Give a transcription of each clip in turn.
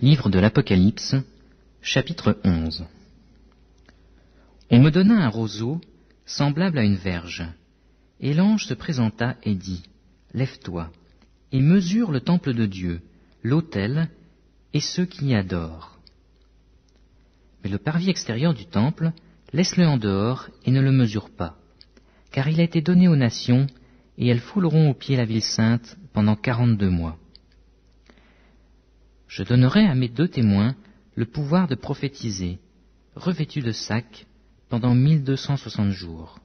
Livre de l'Apocalypse, chapitre 11 On me donna un roseau semblable à une verge, et l'ange se présenta et dit, Lève-toi, et mesure le temple de Dieu, l'autel, et ceux qui y adorent. Mais le parvis extérieur du temple, laisse-le en dehors et ne le mesure pas, car il a été donné aux nations, et elles fouleront au pied la ville sainte pendant quarante-deux mois. Je donnerai à mes deux témoins le pouvoir de prophétiser, revêtus de sacs, pendant mille deux cent soixante jours.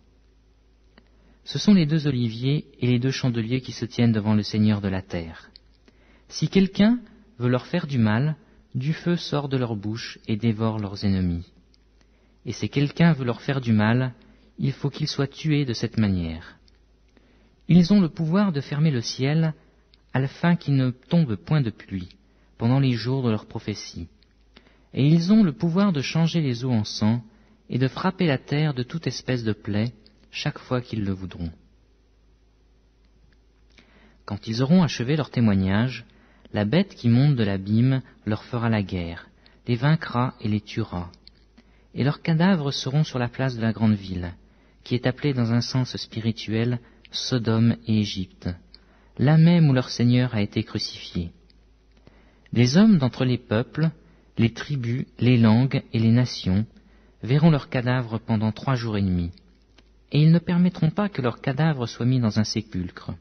Ce sont les deux oliviers et les deux chandeliers qui se tiennent devant le Seigneur de la terre. Si quelqu'un veut leur faire du mal, du feu sort de leur bouche et dévore leurs ennemis. Et si quelqu'un veut leur faire du mal, il faut qu'il soit tué de cette manière. Ils ont le pouvoir de fermer le ciel, afin qu'il ne tombe point de pluie pendant les jours de leur prophétie. Et ils ont le pouvoir de changer les eaux en sang et de frapper la terre de toute espèce de plaie chaque fois qu'ils le voudront. Quand ils auront achevé leur témoignage, la bête qui monte de l'abîme leur fera la guerre, les vaincra et les tuera. Et leurs cadavres seront sur la place de la grande ville, qui est appelée dans un sens spirituel Sodome et Égypte, là même où leur Seigneur a été crucifié. Les hommes d'entre les peuples, les tribus, les langues et les nations verront leurs cadavres pendant trois jours et demi, et ils ne permettront pas que leurs cadavres soient mis dans un sépulcre.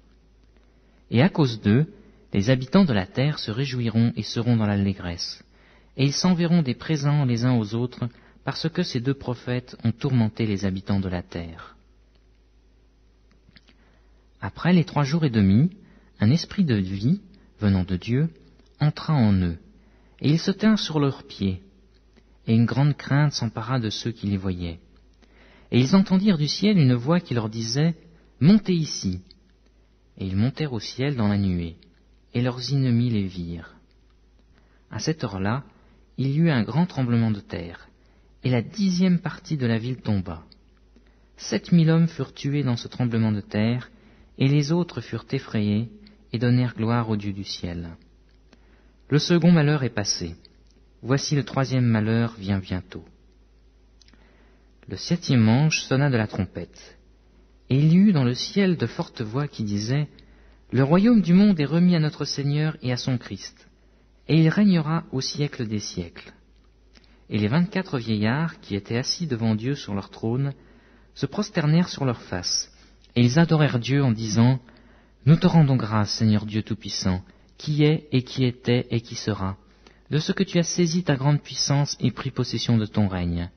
Et à cause d'eux, les habitants de la terre se réjouiront et seront dans l'allégresse, et ils s'enverront des présents les uns aux autres, parce que ces deux prophètes ont tourmenté les habitants de la terre. Après les trois jours et demi, un esprit de vie, venant de Dieu, entra en eux, et ils se tinrent sur leurs pieds, et une grande crainte s'empara de ceux qui les voyaient. Et ils entendirent du ciel une voix qui leur disait, Montez ici. Et ils montèrent au ciel dans la nuée, et leurs ennemis les virent. À cette heure-là, il y eut un grand tremblement de terre, et la dixième partie de la ville tomba. Sept mille hommes furent tués dans ce tremblement de terre, et les autres furent effrayés et donnèrent gloire au Dieu du ciel. Le second malheur est passé. Voici le troisième malheur vient bientôt. Le septième ange sonna de la trompette, et il y eut dans le ciel de fortes voix qui disaient Le royaume du monde est remis à notre Seigneur et à son Christ, et il régnera au siècle des siècles. Et les vingt-quatre vieillards qui étaient assis devant Dieu sur leur trône se prosternèrent sur leurs faces, et ils adorèrent Dieu en disant Nous te rendons grâce, Seigneur Dieu Tout-Puissant, qui est et qui était et qui sera, de ce que tu as saisi ta grande puissance et pris possession de ton règne.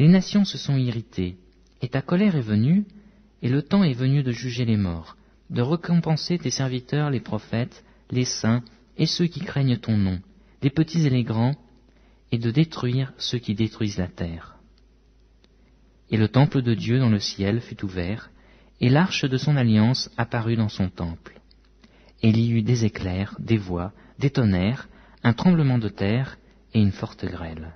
Les nations se sont irritées, et ta colère est venue, et le temps est venu de juger les morts, de récompenser tes serviteurs les prophètes, les saints et ceux qui craignent ton nom, les petits et les grands, et de détruire ceux qui détruisent la terre. Et le temple de Dieu dans le ciel fut ouvert, et l'arche de son alliance apparut dans son temple il y eut des éclairs, des voix, des tonnerres, un tremblement de terre et une forte grêle.